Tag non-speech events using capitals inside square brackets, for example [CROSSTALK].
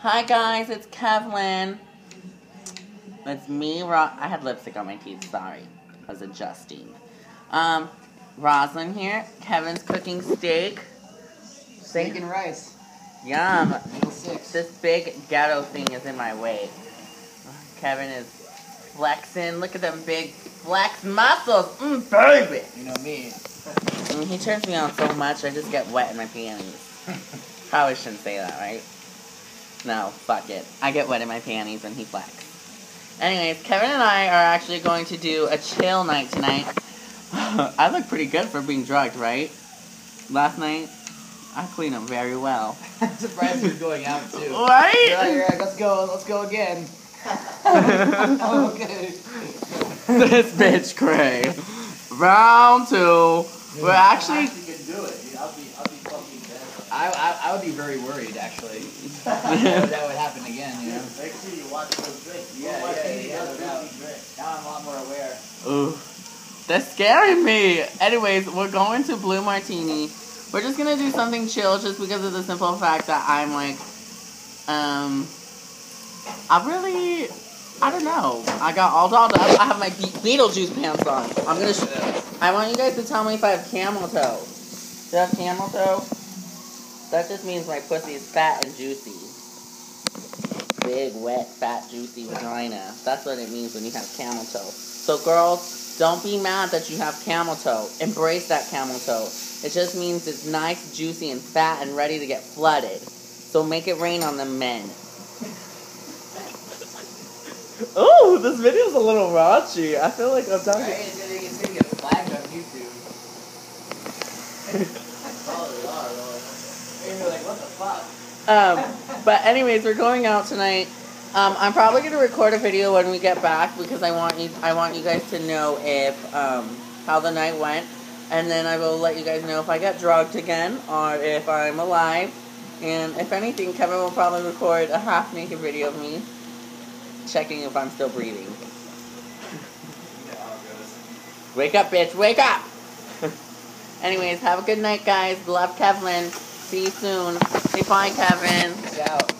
Hi guys, it's Kevlyn. It's me, Ro- I had lipstick on my teeth, sorry. I was adjusting. Um, Roselyn here. Kevin's cooking steak. Steak and rice. Yum. This big ghetto thing is in my way. Kevin is flexing. Look at them big flex muscles. Mm, baby. You know me. Mm, he turns me on so much, I just get wet in my panties. [LAUGHS] Probably shouldn't say that, right? No, fuck it. I get wet in my panties when he flex. Anyways, Kevin and I are actually going to do a chill night tonight. [LAUGHS] I look pretty good for being drugged, right? Last night, I cleaned up very well. [LAUGHS] I'm surprised he's going out too. You're like, Right? "All right, let's go, let's go again. [LAUGHS] Oh, okay. this bitch cray. Round two. We're actually. I, I, I would be very worried actually. [LAUGHS] that, that would happen again, you know. Make sure you watch those drinks. Yeah, Blue yeah, martini yeah, does no doubt. Now I'm a lot more aware. Ooh. That's scaring me. Anyways, we're going to Blue Martini. We're just gonna do something chill just because of the simple fact that I'm like, um, I really, I don't know. I got all dolled up. I have my Be- Beetlejuice pants on. I'm gonna, sh- I want you guys to tell me if I have camel toe. Do I have camel toe? That just means my pussy is fat and juicy. Big, wet, fat, juicy vagina. That's what it means when you have camel toe. So girls, don't be mad that you have camel toe. Embrace that camel toe. It just means it's nice, juicy, and fat and ready to get flooded. So make it rain on the men. [LAUGHS] Oh, this video's a little raunchy. I feel like I'm talking. It's gonna, it's gonna get flagged on YouTube. [LAUGHS] Probably are, though. And you're like, what the fuck? Um, but anyways, we're going out tonight. Um, I'm probably gonna record a video when we get back because I want you I want you guys to know if um, how the night went, and then I will let you guys know if I get drugged again or if I'm alive. And if anything, Kevin will probably record a half naked video of me checking if I'm still breathing. You know how it goes. [LAUGHS] Wake up, bitch! Wake up! [LAUGHS] Anyways, have a good night, guys. Love, Kevin. See you soon. Say bye, Kevin. Peace out.